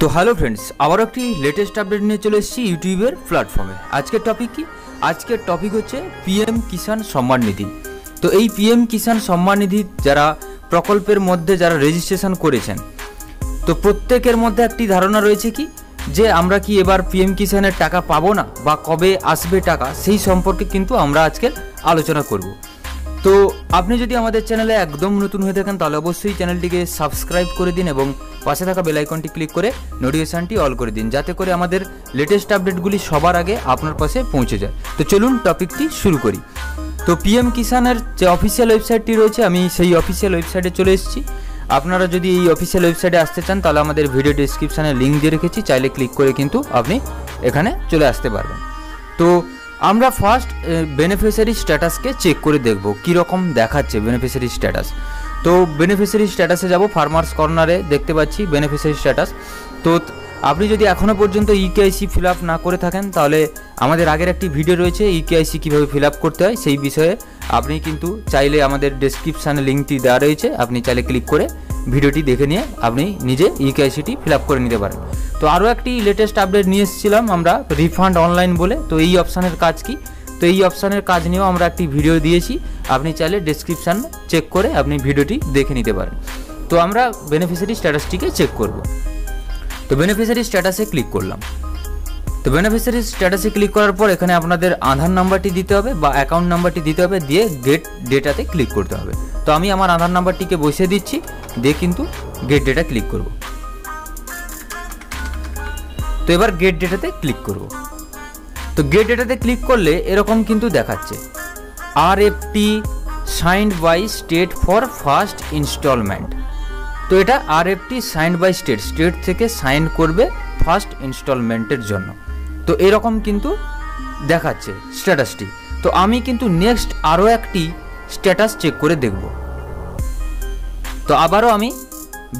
তো hello friends আবার একটি লেটেস্ট আপডেট নিয়ে চলে এসেছি ইউটিউবের প্ল্যাটফর্মে আজকের টপিক কি? আজকের টপিক হচ্ছে পিএম কিষাণ সম্মান নিধি। তো এই পিএম কিষাণ সম্মান নিধি যারা প্রকল্পের মধ্যে যারা রেজিস্ট্রেশন করেছেন, তো প্রত্যেকের মধ্যে একটি ধারণা রয়েছে কি? যে আমরা কি এবার পিএম কিষাণের টাকা পাবো না? বা কবে আসবে টাকা? সেই সম্পর্কে কিন্তু আমরা আজকে আলোচনা করব। তো আপনি যদি আমাদের চ্যানেলে একদম নতুন হয়ে থাকেন, তাহলে অবশ্যই চ্যানেলটিকে সাবস্ক্রাইব করে দিন এবং পাশে থাকা বেল আইকনটি ক্লিক করে নোটিফিকেশানটি অল করে দিন, যাতে করে আমাদের লেটেস্ট আপডেটগুলি সবার আগে আপনার পাশে পৌঁছে যায়। তো চলুন টপিকটি শুরু করি। তো পিএম কিষানের যে অফিসিয়াল ওয়েবসাইটটি রয়েছে, আমি সেই অফিসিয়াল ওয়েবসাইটে চলে এসেছি। আপনারা যদি এই অফিসিয়াল ওয়েবসাইটে আসতে চান, তাহলে আমাদের ভিডিও ডিসক্রিপশানে লিঙ্ক দিয়ে রেখেছি, চাইলে ক্লিক করে কিন্তু আপনি এখানে চলে আসতে পারবেন। তো আমরা ফার্স্ট বেনিফিশিয়ারি স্ট্যাটাসকে চেক করে দেখব কীরকম দেখাচ্ছে বেনিফিশিয়ারি স্ট্যাটাস তো বেনিফিশিয়ারি স্ট্যাটাসে যাব ফার্মার্স কর্নারে দেখতে পাচ্ছি বেনিফিশিয়ারি স্ট্যাটাস তো আপনি যদি এখনও পর্যন্ত ইকেআইসি ফিল আপ না করে থাকেন, তাহলে আমাদের আগের একটি ভিডিও রয়েছে ইকেআইসি কীভাবে ফিল আপ করতে হয়, সেই বিষয়ে আপনি কিন্তু চাইলে আমাদের ডেসক্রিপশানে লিঙ্কটি দেওয়া রয়েছে, আপনি চাইলে ক্লিক করে ভিডিওটি দেখে নিয়ে আপনি নিজে ইকেআইসিটি ফিল আপ করে নিতে পারেন। তো আরও একটি লেটেস্ট আপডেট নিয়ে এসেছিলাম আমরা রিফান্ড অনলাইন বলে, তো এই অপশানের কাজ কি? তো এই অপশানের কাজ নিয়েও আমরা একটি ভিডিও দিয়েছি, আপনি চাইলে ডেসক্রিপশান চেক করে আপনি ভিডিওটি দেখে নিতে পারেন। তো আমরা বেনিফিশিয়ারি স্ট্যাটাসটিকে চেক করব। তো বেনিফিশিয়ারি স্ট্যাটাসে ক্লিক করলাম। তো বেনিফিশিয়ারি স্ট্যাটাসে ক্লিক করার পর এখানে আপনাদের আধার নাম্বারটি দিতে হবে বা অ্যাকাউন্ট নাম্বারটি দিতে হবে, দিয়ে গেট ডেটাতে ক্লিক করতে হবে। তো আমি আমার আধার নাম্বারটিকে বসিয়ে দিচ্ছি, দিয়ে কিন্তু গেট ডেটা ক্লিক করব। তো এবার গেট ডেটাতে ক্লিক করব। তো গেট ডেটাতে ক্লিক করলে এরকম কিন্তু দেখাচ্ছে। আর F T signed by state for first instalment তো এটা আর একটি সাইন বাই স্টেট স্টেট থেকে সাইন করবে ফার্স্ট ইনস্টলমেন্টের জন্য। তো এরকম কিন্তু দেখাচ্ছে স্ট্যাটাসটি। তো আমি কিন্তু নেক্সট আরও একটি স্ট্যাটাস চেক করে দেখব। তো আবারও আমি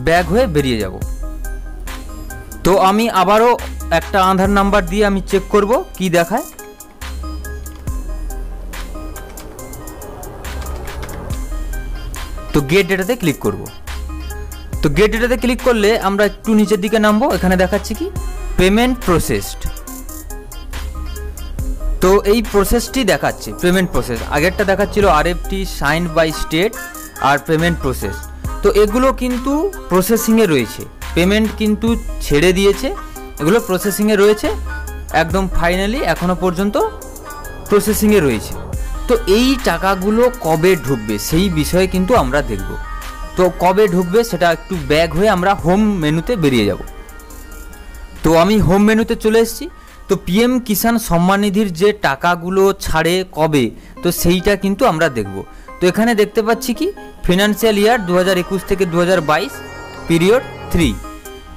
ব্যাগ হয়ে বেরিয়ে যাব। তো আমি আবারও একটা আধার নাম্বার দিয়ে আমি চেক করব কি দেখায়। তো গেট ডেটাতে ক্লিক করব। তো গেট ডেটাতে ক্লিক করলে আমরা একটু নিচের দিকে নামবো, এখানে দেখাচ্ছি কি? পেমেন্ট প্রসেসড তো এই প্রসেসটি দেখাচ্ছে পেমেন্ট প্রসেস আগেরটা দেখাচ্ছিল আর এফটি সাইন বাই স্টেট আর পেমেন্ট প্রসেস তো এগুলো কিন্তু প্রসেসিংয়ে রয়েছে। পেমেন্ট কিন্তু ছেড়ে দিয়েছে, এগুলো প্রসেসিংয়ে রয়েছে। একদম ফাইনালি এখনও পর্যন্ত প্রসেসিংয়ে রয়েছে। তো এই টাকাগুলো কবে ঢুকবে, সেই বিষয়ে কিন্তু আমরা দেখব। তো কবে ঢুকবে সেটা একটু ব্যাগ হয়ে আমরা হোম মেনুতে বেরিয়ে যাব। তো আমি হোম মেনুতে চলে এসেছি। তো পিএম কিষাণ সম্মান নিধির যে টাকাগুলো ছাড়ে কবে, তো সেইটা কিন্তু আমরা দেখব। তো এখানে দেখতে পাচ্ছি কি? ফিনান্সিয়াল ইয়ার দু হাজার একুশ থেকে দু হাজার বাইশ পিরিয়ড থ্রি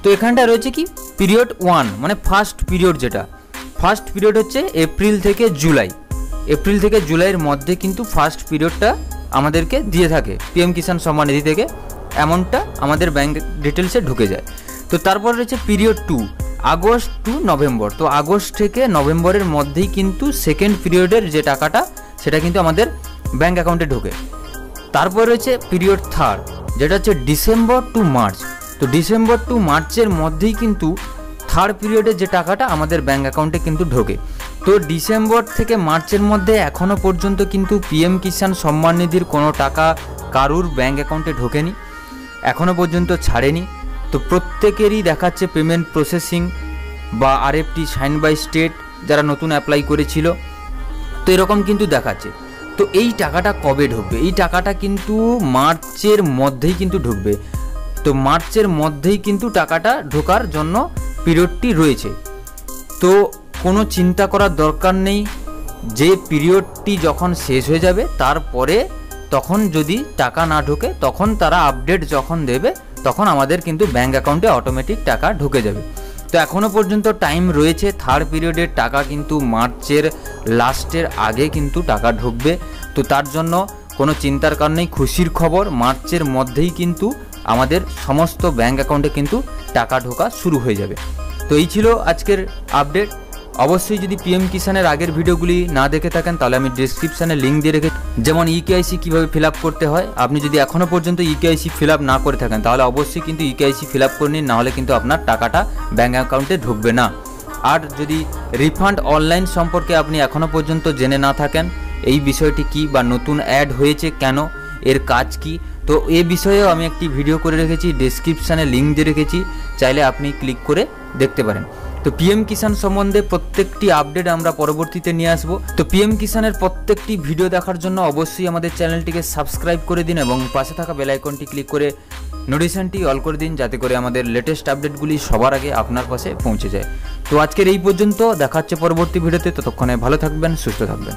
তো এখানটা রয়েছে কি? পিরিয়ড ওয়ান মানে ফার্স্ট পিরিয়ড যেটা। ফার্স্ট পিরিয়ড হচ্ছে এপ্রিল থেকে জুলাই এপ্রিল থেকে জুলাইয়ের মধ্যে কিন্তু ফার্স্ট পিরিয়ডটা আমাদেরকে দিয়ে থাকে। পিএম কিষাণ সম্মান নিধি থেকে অ্যামাউন্টটা আমাদের ব্যাঙ্ক ডিটেলসে ঢুকে যায়। তো তারপর রয়েছে period two August to November তো আগস্ট থেকে নভেম্বরের মধ্যেই কিন্তু সেকেন্ড পিরিয়ডের যে টাকাটা, সেটা কিন্তু আমাদের ব্যাঙ্ক অ্যাকাউন্টে ঢোকে। তারপর রয়েছে পিরিয়ড থার্ড যেটা হচ্ছে ডিসেম্বর টু মার্চ তো ডিসেম্বর টু মার্চের মধ্যেই কিন্তু থার্ড পিরিয়ডের যে টাকাটা আমাদের ব্যাঙ্ক অ্যাকাউন্টে কিন্তু ঢোকে। তো ডিসেম্বর থেকে মার্চের মধ্যে এখনও পর্যন্ত কিন্তু পিএম কিষাণ সম্মান নিধির কোনো টাকা কারুর ব্যাঙ্ক অ্যাকাউন্টে ঢোকেনি এখনও পর্যন্ত ছাড়েনি। তো প্রত্যেকেরই দেখাচ্ছে পেমেন্ট প্রসেসিং বা আরএফটি সাইন বাই স্টেট যারা নতুন অ্যাপ্লাই করেছিল। তো এরকম কিন্তু দেখাচ্ছে। তো এই টাকাটা কবে ঢুকবে? এই টাকাটা কিন্তু মার্চের মধ্যেই কিন্তু ঢুকবে। তো মার্চের মধ্যেই কিন্তু টাকাটা ঢোকার জন্য পিরিয়ডটি রয়েছে। তো কোনো চিন্তা করার দরকার নেই। যে পিরিয়ডটি যখন শেষ হয়ে যাবে, তারপরে তখন যদি টাকা না ঢোকে, তখন তারা আপডেট যখন দেবে, তখন আমাদের কিন্তু ব্যাঙ্ক অ্যাকাউন্টে অটোমেটিক টাকা ঢুকে যাবে। তো এখনও পর্যন্ত টাইম রয়েছে, থার্ড পিরিয়ডের টাকা কিন্তু মার্চের লাস্টের আগে কিন্তু টাকা ঢুকবে। তো তার জন্য কোনো চিন্তার কারণেই খুশির খবর, মার্চের মধ্যেই কিন্তু আমাদের সমস্ত ব্যাঙ্ক অ্যাকাউন্টে কিন্তু টাকা ঢোকা শুরু হয়ে যাবে। তো এই ছিল আজকের আপডেট। অবশ্যই যদি পিএম কিষানের আগের ভিডিওগুলি না দেখে থাকেন, তাহলে আমি ডিসক্রিপশানে লিঙ্ক দিয়ে রেখে যেমন E ইকেআইসি কীভাবে ফিল করতে হয়, আপনি যদি এখনও পর্যন্ত E ইকেআইসি ফিল আপ না করে থাকেন, তাহলে অবশ্যই কিন্তু E ইকেআইসি ফিল আপ করে নিন, নাহলে কিন্তু আপনার টাকাটা ব্যাঙ্ক অ্যাকাউন্টে ঢুকবে না। আর যদি রিফান্ড অনলাইন সম্পর্কে আপনি এখনও পর্যন্ত জেনে না থাকেন, এই বিষয়টি কি বা নতুন অ্যাড হয়েছে কেন, এর কাজ কি, তো এ বিষয়েও আমি একটি ভিডিও করে রেখেছি ডেসক্রিপশানে লিঙ্ক দিয়ে রেখেছি, চাইলে আপনি ক্লিক করে দেখতে পারেন। তো পিএম কিষাণ সম্বন্ধে প্রত্যেকটি আপডেট আমরা পরবর্তীতে নিয়ে আসব। তো পিএম কিষানের প্রত্যেকটি ভিডিও দেখার জন্য অবশ্যই আমাদের চ্যানেলটিকে সাবস্ক্রাইব করে দিন এবং পাশে থাকা বেলাইকনটি ক্লিক করে নোটিশনটি অল করে দিন যাতে করে আমাদের লেটেস্ট আপডেটগুলি সবার আগে আপনার পাশে পৌঁছে যায়। তো আজকের এই পর্যন্ত, দেখা হচ্ছে পরবর্তী ভিডিওতে ততক্ষণে ভালো থাকবেন, সুস্থ থাকবেন।